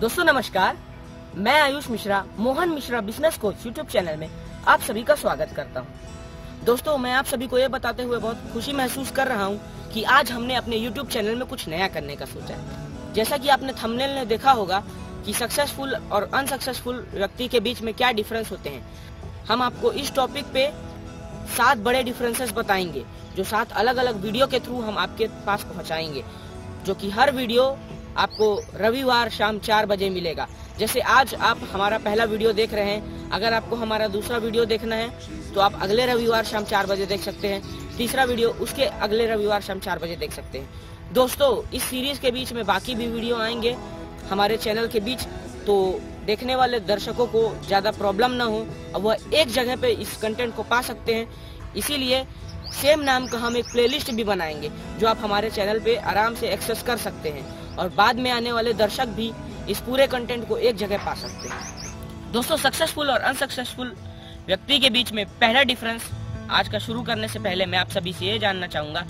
दोस्तों, नमस्कार। मैं Ayush Mishra, Mohan Mishra business coach YouTube channel में आप सभी का स्वागत करता हूँ। दोस्तों, मैं आप सभी को ये बताते हुए बहुत खुशी महसूस कर रहा हूँ कि आज हमने अपने यूट्यूब चैनल में कुछ नया करने का सोचा है। जैसा कि आपने थंबनेल में देखा होगा कि सक्सेसफुल और अनसक्सेसफुल व्यक्ति के बीच में क्या डिफरेंस होते हैं। हम आपको इस टॉपिक पे सात बड़े डिफरेंसेस बताएँगे, जो सात अलग अलग वीडियो के थ्रू हम आपके पास पहुंचाएँगे, जो कि हर वीडियो आपको रविवार शाम चार बजे मिलेगा। जैसे आज आप हमारा पहला वीडियो देख रहे हैं, अगर आपको हमारा दूसरा वीडियो देखना है तो आप अगले रविवार शाम चार बजे देख सकते हैं। तीसरा वीडियो, उसके अगले रविवार शाम चार बजे देख सकते हैं। दोस्तों, इस सीरीज़ के बीच में बाकी भी वीडियो आएँगे हमारे चैनल के बीच। तो देखने वाले दर्शकों को ज़्यादा प्रॉब्लम ना हो और वह एक जगह पे इस कंटेंट को पा सकते हैं। इसीलिए सेम नाम का हम एक प्लेलिस्ट भी बनाएँगे, जो आप हमारे चैनल पे आराम से एक्सेस कर सकते हैं। और बाद में आने वाले दर्शक भी इस पूरे कंटेंट को एक जगह पा सकते हैं। दोस्तों सक्सेसफुल और अनसक्सेसफुल व्यक्ति के बीच में पहला डिफरेंस आज का शुरू करने से पहले मैं आप सभी से ये जानना चाहूँगा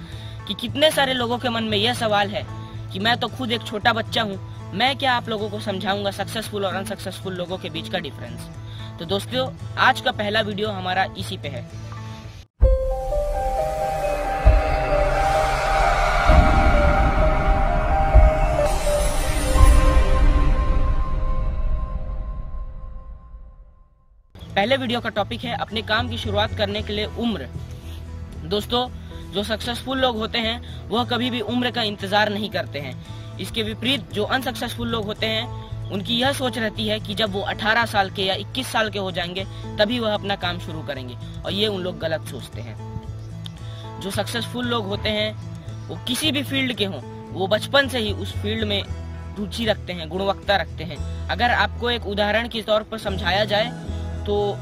कि कितने सारे लोगों के मन में यह सवाल है कि मैं तो खुद एक छोटा बच्चा हूँ, मैं क्या आप लोगों को समझाऊँगा सक्सेसफुल और अनसक्सेसफुल लोगों के बीच का डिफरेंस तो दोस्तों, आज का पहला वीडियो हमारा इसी पे है। पहले वीडियो का टॉपिक है अपने काम की शुरुआत करने के लिए उम्र। दोस्तों, जो सक्सेसफुल लोग होते हैं, वह कभी भी उम्र का इंतज़ार नहीं करते हैं। इसके विपरीत, जो अनसक्सेसफुल लोग होते हैं, उनकी यह सोच रहती है कि जब वो 18 साल के या 21 साल के हो जाएँगे, तभी वह अपना काम शुरू करेंगे। और ये उन लोग गलत सोचते हैं। जो सक्सेसफुल लोग होते हैं, वो किसी भी फ़ील्ड के हों, वो बचपन से ही उस फ़ील्ड में रुचि रखते हैं, गुणवत्ता रखते हैं। अगर आपको एक उदाहरण के तौर पर समझाया जाए तो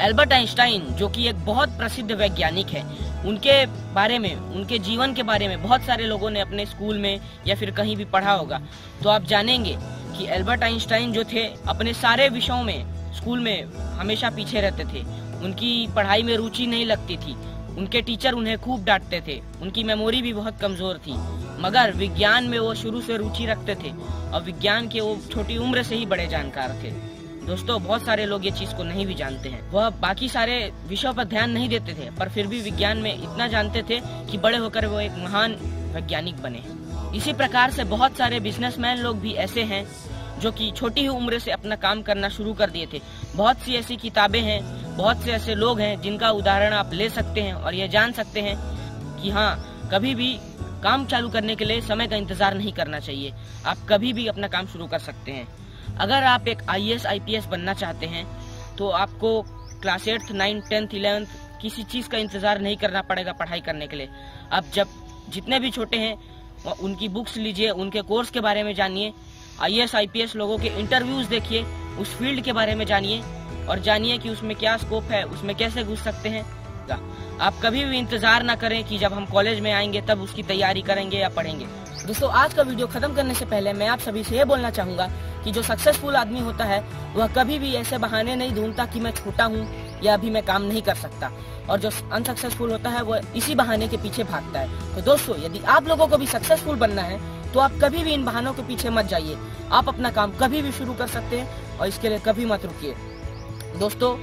एल्बर्ट आइंस्टाइन, जो कि एक बहुत प्रसिद्ध वैज्ञानिक है, उनके बारे में, उनके जीवन के बारे में बहुत सारे लोगों ने अपने स्कूल में या फिर कहीं भी पढ़ा होगा। तो आप जानेंगे कि एल्बर्ट आइंस्टाइन जो थे, अपने सारे विषयों में, स्कूल में हमेशा पीछे रहते थे। उनकी पढ़ाई में रुचि नहीं लगती थी। उनके टीचर उन्हें खूब डांटते थे। उनकी मेमोरी भी बहुत कमज़ोर थी। मगर विज्ञान में वो शुरू से रुचि रखते थे। और विज्ञान के वो छोटी उम्र से ही बड़े जानकार थे। दोस्तों, बहुत सारे लोग ये चीज़ को नहीं भी जानते हैं। वह बाकी सारे विषयों पर ध्यान नहीं देते थे, पर फिर भी विज्ञान में इतना जानते थे कि बड़े होकर वो एक महान वैज्ञानिक बने। इसी प्रकार से बहुत सारे बिजनेसमैन लोग भी ऐसे हैं, जो कि छोटी ही उम्र से अपना काम करना शुरू कर दिए थे। बहुत सी ऐसी किताबें हैं, बहुत से ऐसे लोग हैं, जिनका उदाहरण आप ले सकते हैं और ये जान सकते हैं कि हाँ कभी भी काम चालू करने के लिए समय का इंतज़ार नहीं करना चाहिए। आप कभी भी अपना काम शुरू कर सकते हैं। अगर आप एक I S I P S बनना चाहते हैं तो आपको class eighth ninth tenth eleventh किसी चीज़ का इंतज़ार नहीं करना पड़ेगा पढ़ाई करने के लिए। अब जब जितने भी छोटे हैं उनकी बुक्स लीजिए, उनके कोर्स के बारे में जानिए I S I P S लोगों के इंटरव्यूज़ देखिए, उस फ़ील्ड के बारे में जानिए, और जानिए कि उसमें क्या स्कोप है, उसमें कैसे घुस सकते हैं। आप कभी भी इंतज़ार ना करें कि जब हम कॉलेज में आएँगे, तब उसकी तैयारी करेंगे या पढ़ेंगे। दोस्तों, आज का वीडियो खत्म करने से पहले मैं आप सभी से ये बोलना चाहूँगा कि जो सक्सेसफुल आदमी होता है, वह कभी भी ऐसे बहाने नहीं ढूंढता कि मैं छोटा हूँ या अभी मैं काम नहीं कर सकता। और जो अनसक्सेसफुल होता है, वह इसी बहाने के पीछे भागता है। तो दोस्तों, यदि आप लोगों को भी सक्सेसफुल बनना है तो आप कभी भी इन बहानों के पीछे मत जाइए। आप अपना काम कभी भी शुरू कर सकते हैं और इसके लिए कभी मत रुकिए। दोस्तों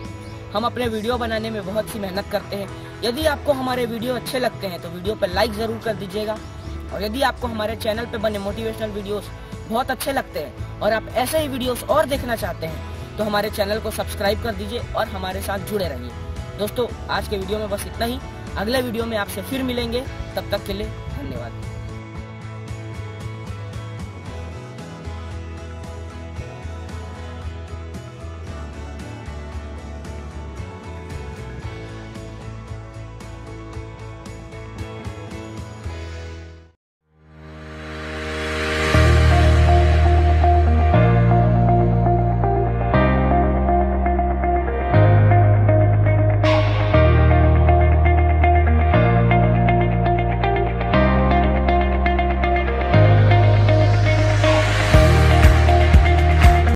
हम अपने वीडियो बनाने में बहुत सी मेहनत करते हैं। यदि आपको हमारे वीडियो अच्छे लगते हैं तो वीडियो पर लाइक ज़रूर कर दीजिएगा। और यदि आपको हमारे चैनल पर बने मोटिवेशनल वीडियोस बहुत अच्छे लगते हैं, और आप ऐसे ही वीडियोस और देखना चाहते हैं तो हमारे चैनल को सब्सक्राइब कर दीजिए और हमारे साथ जुड़े रहिए। दोस्तों, आज के वीडियो में बस इतना ही। अगले वीडियो में आपसे फिर मिलेंगे। तब तक के लिए धन्यवाद।